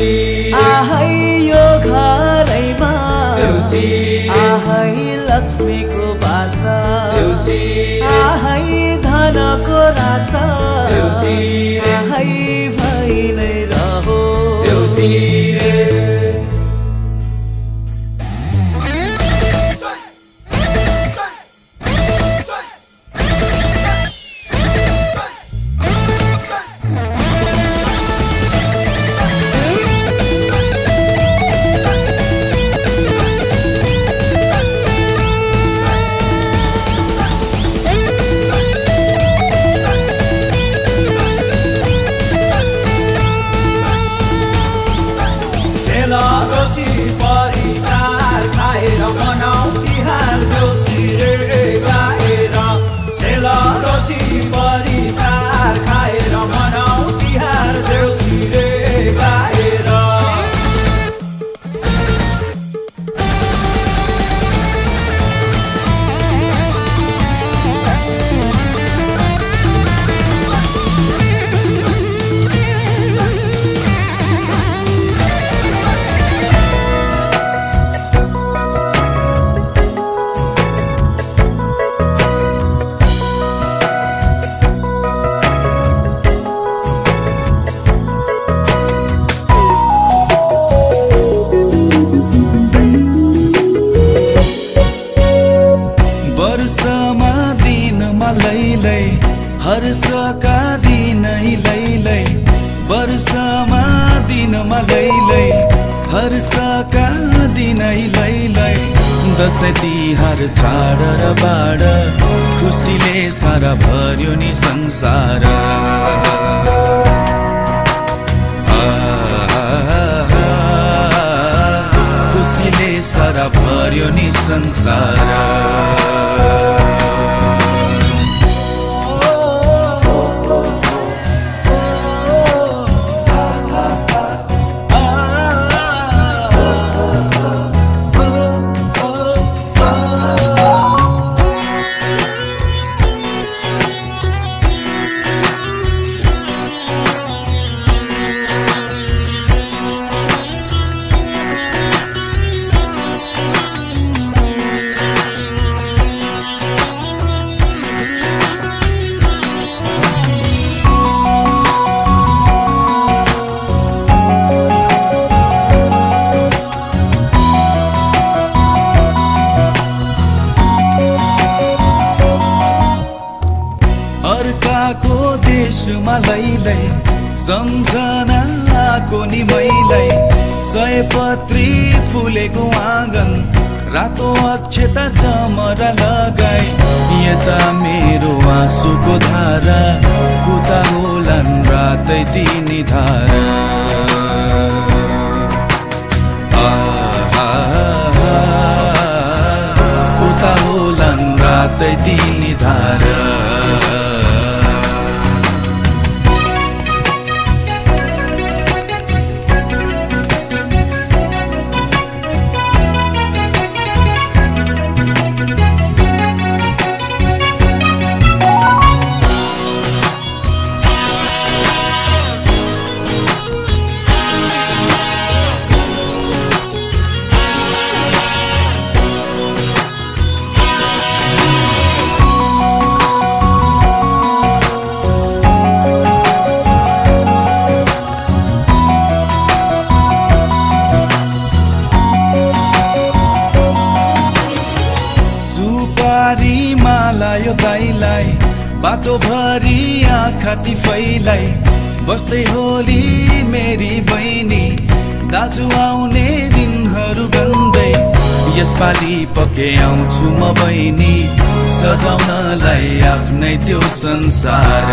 देउसी आहै यो घरैमा देउसी आहै लक्ष्मीको बासा देउसी आहै धनको रासा देउसी Love you. दिनै लैलै वर्षमा दिनमा लैलै हर्षका दिनै लैलै दसैँ तिहार चाड र बाड खुसीले सारा भर्यो नि संसार। खुसीले सारा भर्यो नि संसार। लैलै सम्झनाको नि मैलै। सयपत्री फुलेको आँगन रातो अक्षता चमरा लगाई यता मेरो आँसुको धारा कुता होलान् रातै तिनी धारा। उता होलान् रातै तिनी धारा। बाटोभरि आँखा फैलाई बस्दै होली मेरी बहिनी दाजु आउने दिनहरू गन्दै यसपालि पक्कै आउँछु म बहिनी सजाउनलाई आफ्नै त्यो संसार।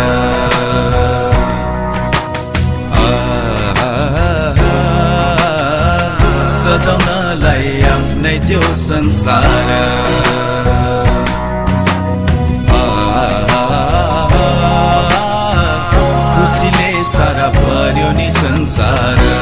सजाउनलाई आफ्नै त्यो संसार। ಕಾರ್ಯೋ ಸಂಸಾರ